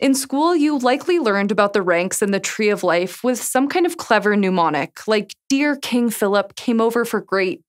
In school, you likely learned about the ranks in the Tree of Life with some kind of clever mnemonic, like Dear King Philip came over for great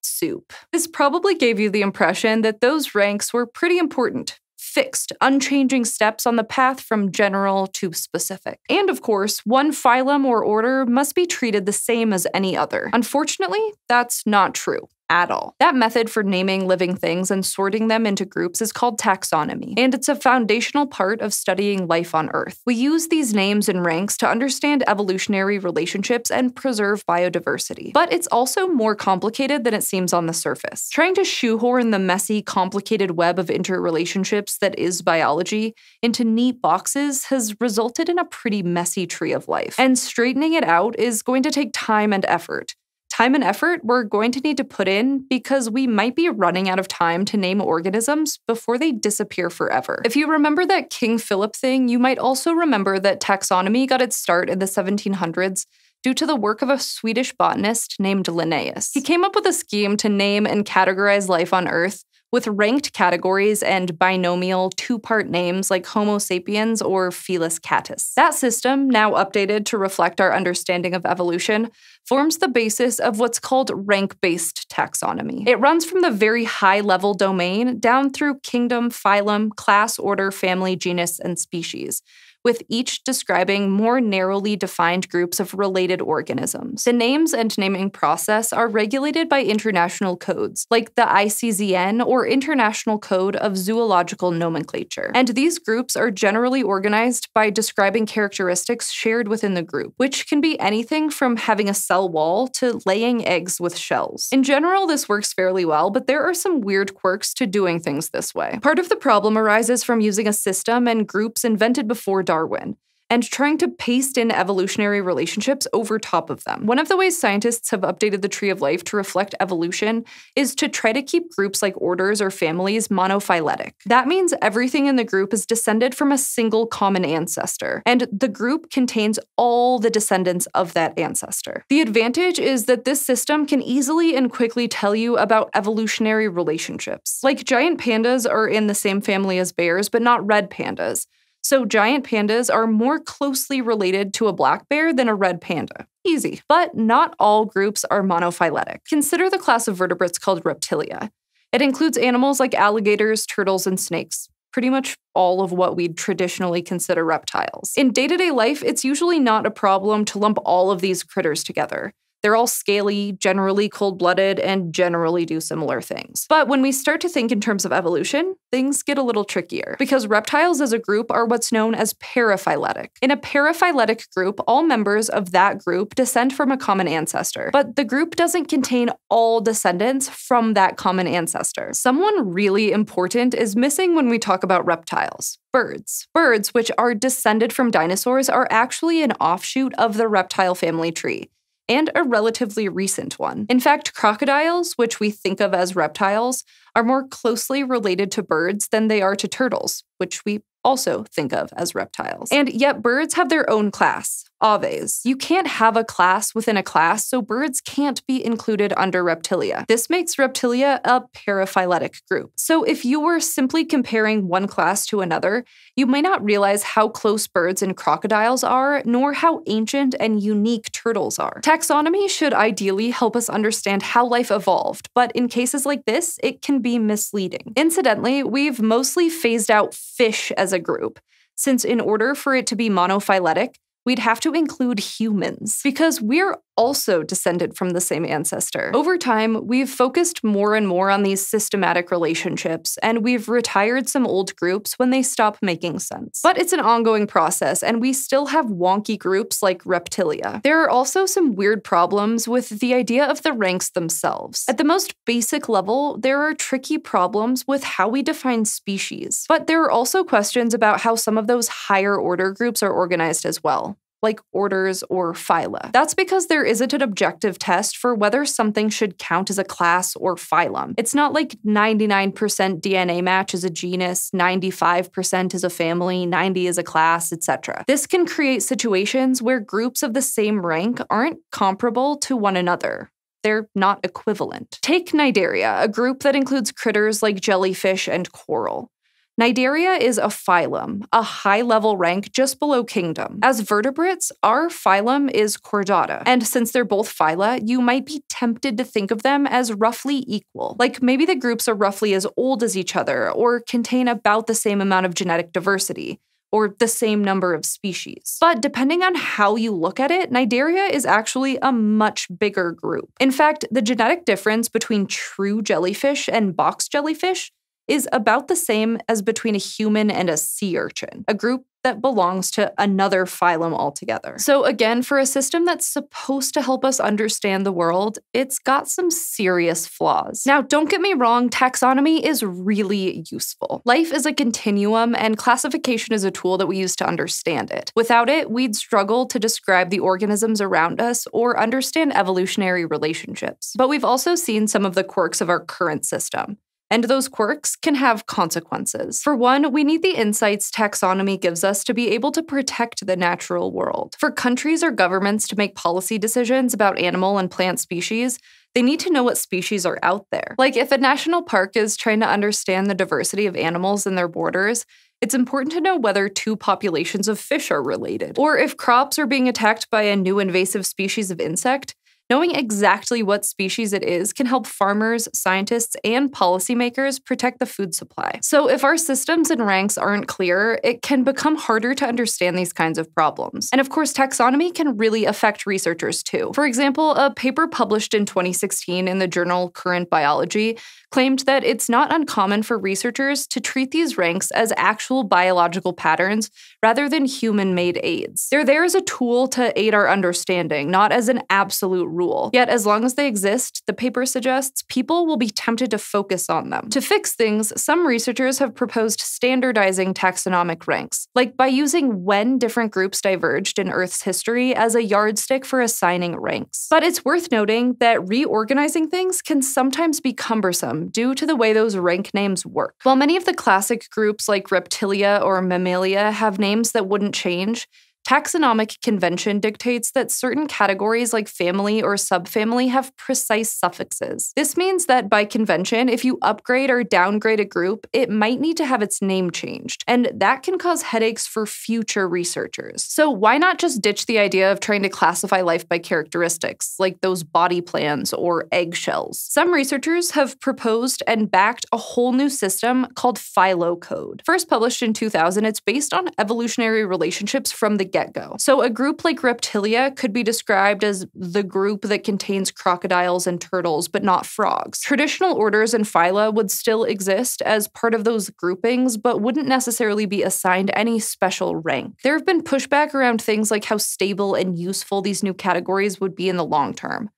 soup. This probably gave you the impression that those ranks were pretty important, fixed, unchanging steps on the path from general to specific. And of course, one phylum or order must be treated the same as any other. Unfortunately, that's not true at all. That method for naming living things and sorting them into groups is called taxonomy, and it's a foundational part of studying life on Earth. We use these names and ranks to understand evolutionary relationships and preserve biodiversity. But it's also more complicated than it seems on the surface. Trying to shoehorn the messy, complicated web of interrelationships that is biology into neat boxes has resulted in a pretty messy tree of life. And straightening it out is going to take time and effort time and effort we're going to need to put in because we might be running out of time to name organisms before they disappear forever. If you remember that King Philip thing, you might also remember that taxonomy got its start in the 1700s due to the work of a Swedish botanist named Linnaeus. He came up with a scheme to name and categorize life on Earth with ranked categories and binomial two part names like Homo sapiens or Felis catus. That system, now updated to reflect our understanding of evolution, forms the basis of what's called rank based taxonomy. It runs from the very high level domain down through kingdom, phylum, class, order, family, genus, and species with each describing more narrowly defined groups of related organisms. The names and naming process are regulated by international codes, like the ICZN or International Code of Zoological Nomenclature. And these groups are generally organized by describing characteristics shared within the group, which can be anything from having a cell wall to laying eggs with shells. In general, this works fairly well, but there are some weird quirks to doing things this way. Part of the problem arises from using a system and groups invented before Darwin and trying to paste in evolutionary relationships over top of them. One of the ways scientists have updated the tree of life to reflect evolution is to try to keep groups like orders or families monophyletic. That means everything in the group is descended from a single common ancestor, and the group contains all the descendants of that ancestor. The advantage is that this system can easily and quickly tell you about evolutionary relationships. Like giant pandas are in the same family as bears, but not red pandas. So giant pandas are more closely related to a black bear than a red panda. Easy. But not all groups are monophyletic. Consider the class of vertebrates called reptilia. It includes animals like alligators, turtles, and snakes. Pretty much all of what we'd traditionally consider reptiles. In day to day life, it's usually not a problem to lump all of these critters together. They're all scaly, generally cold blooded, and generally do similar things. But when we start to think in terms of evolution, things get a little trickier because reptiles as a group are what's known as paraphyletic. In a paraphyletic group, all members of that group descend from a common ancestor, but the group doesn't contain all descendants from that common ancestor. Someone really important is missing when we talk about reptiles birds. Birds, which are descended from dinosaurs, are actually an offshoot of the reptile family tree and a relatively recent one. In fact, crocodiles, which we think of as reptiles, are more closely related to birds than they are to turtles, which we also think of as reptiles. And yet, birds have their own class, aves. You can't have a class within a class, so birds can't be included under reptilia. This makes reptilia a paraphyletic group. So if you were simply comparing one class to another, you might not realize how close birds and crocodiles are, nor how ancient and unique turtles are. Taxonomy should ideally help us understand how life evolved, but in cases like this, it can be misleading. Incidentally, we've mostly phased out fish as a group, since in order for it to be monophyletic, we'd have to include humans because we're also descended from the same ancestor. Over time, we've focused more and more on these systematic relationships, and we've retired some old groups when they stop making sense. But it's an ongoing process, and we still have wonky groups like reptilia. There are also some weird problems with the idea of the ranks themselves. At the most basic level, there are tricky problems with how we define species. But there are also questions about how some of those higher order groups are organized as well like orders or phyla. That's because there isn't an objective test for whether something should count as a class or phylum. It's not like 99% DNA match is a genus, 95% is a family, 90 is a class, etc. This can create situations where groups of the same rank aren't comparable to one another they're not equivalent. Take Cnidaria, a group that includes critters like jellyfish and coral. Cnidaria is a phylum, a high level rank just below kingdom. As vertebrates, our phylum is Chordata, and since they're both phyla, you might be tempted to think of them as roughly equal. Like maybe the groups are roughly as old as each other or contain about the same amount of genetic diversity or the same number of species. But depending on how you look at it, Cnidaria is actually a much bigger group. In fact, the genetic difference between true jellyfish and box jellyfish is about the same as between a human and a sea urchin, a group that belongs to another phylum altogether. So, again, for a system that's supposed to help us understand the world, it's got some serious flaws. Now, don't get me wrong, taxonomy is really useful. Life is a continuum, and classification is a tool that we use to understand it. Without it, we'd struggle to describe the organisms around us or understand evolutionary relationships. But we've also seen some of the quirks of our current system and those quirks can have consequences. For one, we need the insights taxonomy gives us to be able to protect the natural world. For countries or governments to make policy decisions about animal and plant species, they need to know what species are out there. Like if a national park is trying to understand the diversity of animals in their borders, it's important to know whether two populations of fish are related. Or if crops are being attacked by a new invasive species of insect, Knowing exactly what species it is can help farmers, scientists, and policymakers protect the food supply. So, if our systems and ranks aren't clear, it can become harder to understand these kinds of problems. And of course, taxonomy can really affect researchers too. For example, a paper published in 2016 in the journal Current Biology claimed that it's not uncommon for researchers to treat these ranks as actual biological patterns rather than human made aids. They're there as a tool to aid our understanding, not as an absolute rule. Yet, as long as they exist, the paper suggests people will be tempted to focus on them. To fix things, some researchers have proposed standardizing taxonomic ranks, like by using when different groups diverged in Earth's history as a yardstick for assigning ranks. But it's worth noting that reorganizing things can sometimes be cumbersome due to the way those rank names work. While many of the classic groups like Reptilia or Mammalia have names that wouldn't change, Taxonomic convention dictates that certain categories like family or subfamily have precise suffixes. This means that by convention, if you upgrade or downgrade a group, it might need to have its name changed, and that can cause headaches for future researchers. So, why not just ditch the idea of trying to classify life by characteristics, like those body plans or eggshells? Some researchers have proposed and backed a whole new system called PhyloCode. First published in 2000, it's based on evolutionary relationships from the get go. So, a group like Reptilia could be described as the group that contains crocodiles and turtles, but not frogs. Traditional orders and phyla would still exist as part of those groupings, but wouldn't necessarily be assigned any special rank. There have been pushback around things like how stable and useful these new categories would be in the long term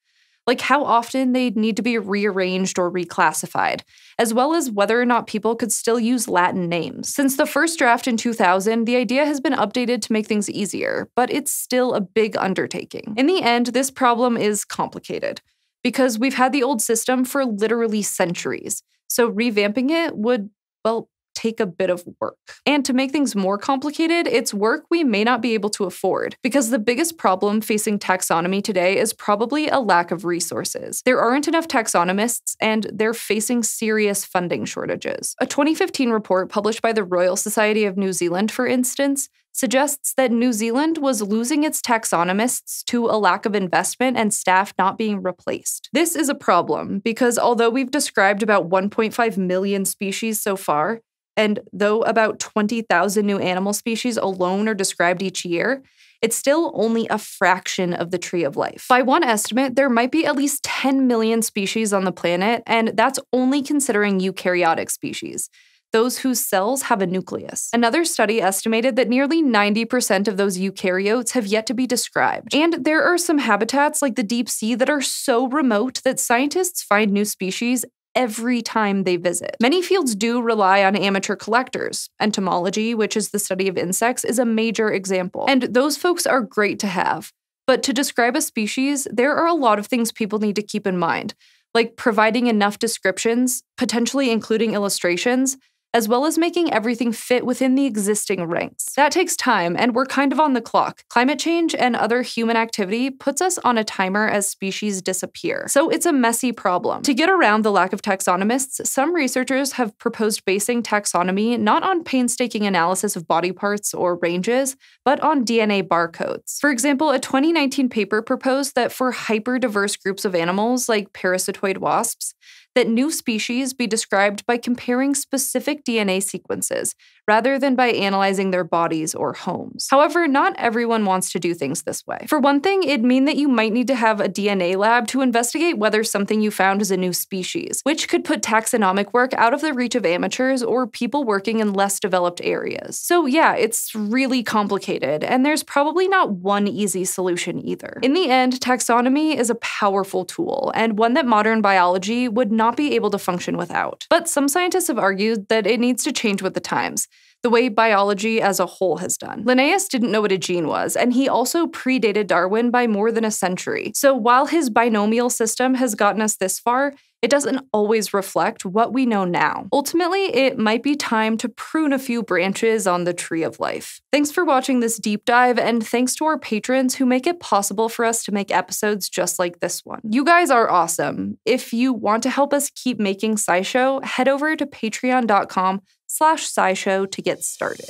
like how often they'd need to be rearranged or reclassified, as well as whether or not people could still use Latin names. Since the first draft in 2000, the idea has been updated to make things easier, but it's still a big undertaking. In the end, this problem is complicated because we've had the old system for literally centuries. So revamping it would, well, take a bit of work. And to make things more complicated, it's work we may not be able to afford, because the biggest problem facing taxonomy today is probably a lack of resources. There aren't enough taxonomists, and they're facing serious funding shortages. A 2015 report published by the Royal Society of New Zealand, for instance, suggests that New Zealand was losing its taxonomists to a lack of investment and staff not being replaced. This is a problem because although we've described about 1.5 million species so far, and though about 20,000 new animal species alone are described each year, it's still only a fraction of the tree of life. By one estimate, there might be at least 10 million species on the planet, and that's only considering eukaryotic species, those whose cells have a nucleus. Another study estimated that nearly 90% of those eukaryotes have yet to be described. And there are some habitats like the deep sea that are so remote that scientists find new species every time they visit. Many fields do rely on amateur collectors. Entomology, which is the study of insects, is a major example. And those folks are great to have. But to describe a species, there are a lot of things people need to keep in mind, like providing enough descriptions, potentially including illustrations, as well as making everything fit within the existing ranks. That takes time, and we're kind of on the clock. Climate change and other human activity puts us on a timer as species disappear. So it's a messy problem. To get around the lack of taxonomists, some researchers have proposed basing taxonomy not on painstaking analysis of body parts or ranges, but on DNA barcodes. For example, a 2019 paper proposed that for hyper-diverse groups of animals like parasitoid wasps, that new species be described by comparing specific DNA sequences rather than by analyzing their bodies or homes. However, not everyone wants to do things this way. For one thing, it'd mean that you might need to have a DNA lab to investigate whether something you found is a new species, which could put taxonomic work out of the reach of amateurs or people working in less developed areas. So, yeah, it's really complicated, and there's probably not one easy solution either. In the end, taxonomy is a powerful tool, and one that modern biology would not be able to function without. But some scientists have argued that it needs to change with the times the way biology as a whole has done. Linnaeus didn't know what a gene was, and he also predated Darwin by more than a century. So while his binomial system has gotten us this far, it doesn't always reflect what we know now. Ultimately, it might be time to prune a few branches on the tree of life. Thanks for watching this deep dive, and thanks to our patrons who make it possible for us to make episodes just like this one. You guys are awesome. If you want to help us keep making SciShow, head over to patreon.com slash scishow to get started.